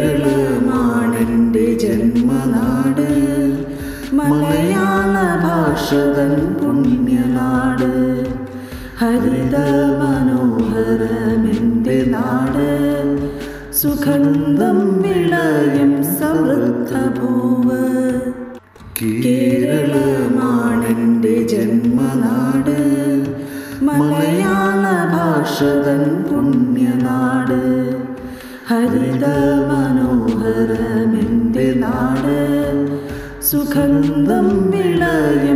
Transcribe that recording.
കേരളമാണെന്റെ ജന്മനാട് മലയാള ഭാഷതൻ പുണ്യനാട് ഹരിത മനോഹരമെന്റെ നാട് സുഗന്ധം വിളയും സമൃദ്ധ ഭൂവ് കേരളമാണെന്റെ ജന്മനാട് മലയാള ഭാഷതൻ പുണ്യനാട് ഹരിത മനോഹരമെന്റെ നാട് സുഗന്ധം വിളയും